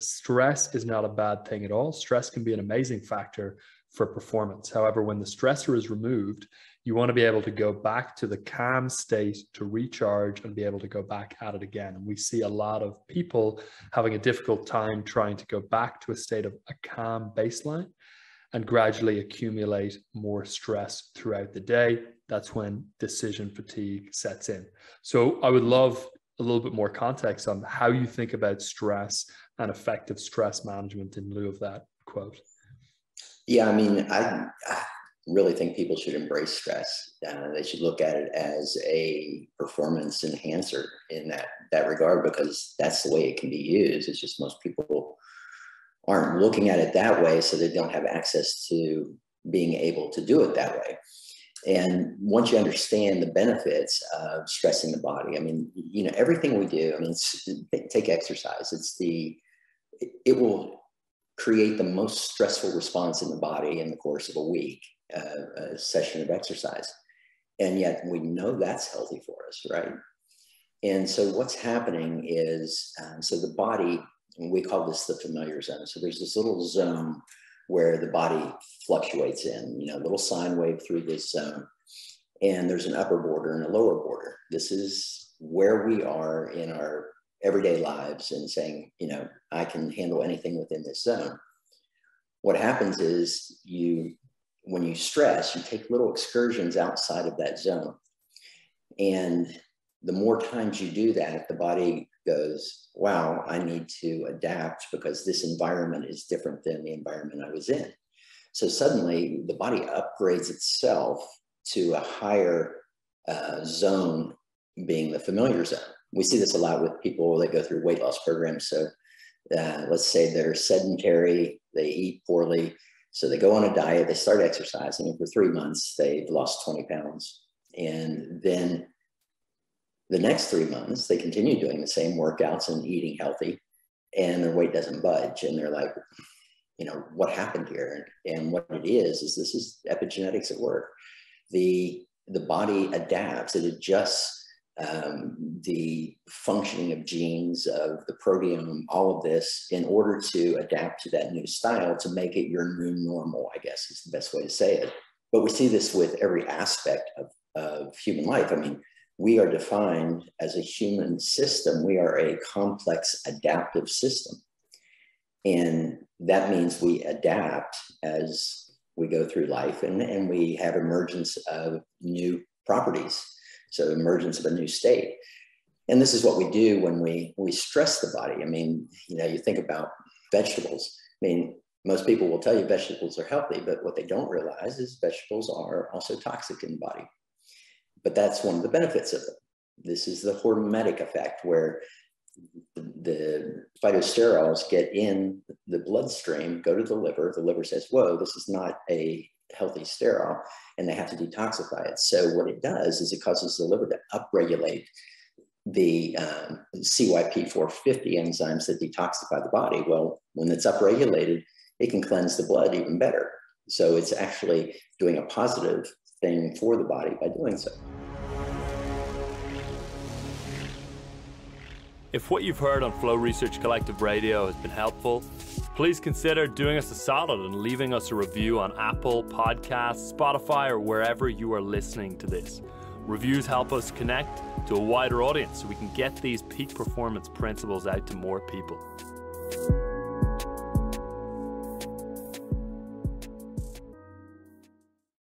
stress is not a bad thing at all. Stress can be an amazing factor for performance. However, when the stressor is removed, you want to be able to go back to the calm state to recharge and be able to go back at it again. And we see a lot of people having a difficult time trying to go back to a state of a calm baseline and gradually accumulate more stress throughout the day. That's when decision fatigue sets in. So I would love a little bit more context on how you think about stress and effective stress management in lieu of that quote. Yeah, I mean, I, I really think people should embrace stress. Uh, they should look at it as a performance enhancer in that that regard because that's the way it can be used. It's just most people aren't looking at it that way, so they don't have access to being able to do it that way. And once you understand the benefits of stressing the body, I mean, you know, everything we do, I mean, take exercise. It's the, it will create the most stressful response in the body in the course of a week, uh, a session of exercise. And yet we know that's healthy for us, right? And so what's happening is, um, so the body, we call this the familiar zone. So there's this little zone where the body fluctuates in, you know, little sine wave through this zone. And there's an upper border and a lower border. This is where we are in our everyday lives and saying, you know, I can handle anything within this zone. What happens is you, when you stress, you take little excursions outside of that zone. And the more times you do that, the body goes, wow, I need to adapt because this environment is different than the environment I was in. So suddenly the body upgrades itself to a higher uh, zone being the familiar zone we see this a lot with people that go through weight loss programs. So uh, let's say they're sedentary, they eat poorly. So they go on a diet, they start exercising, and for three months, they've lost 20 pounds. And then the next three months, they continue doing the same workouts and eating healthy, and their weight doesn't budge. And they're like, you know, what happened here? And what it is, is this is epigenetics at work. The, the body adapts, it adjusts um, the functioning of genes, of the proteome, all of this in order to adapt to that new style to make it your new normal, I guess is the best way to say it. But we see this with every aspect of, of human life. I mean, we are defined as a human system. We are a complex adaptive system. And that means we adapt as we go through life and, and we have emergence of new properties so emergence of a new state. And this is what we do when we, we stress the body. I mean, you know, you think about vegetables. I mean, most people will tell you vegetables are healthy, but what they don't realize is vegetables are also toxic in the body. But that's one of the benefits of them. This is the hormetic effect where the phytosterols get in the bloodstream, go to the liver. The liver says, whoa, this is not a healthy sterol and they have to detoxify it. So what it does is it causes the liver to upregulate the um, CYP450 enzymes that detoxify the body. Well, when it's upregulated, it can cleanse the blood even better. So it's actually doing a positive thing for the body by doing so. If what you've heard on Flow Research Collective Radio has been helpful, please consider doing us a solid and leaving us a review on Apple Podcasts, Spotify, or wherever you are listening to this. Reviews help us connect to a wider audience so we can get these peak performance principles out to more people.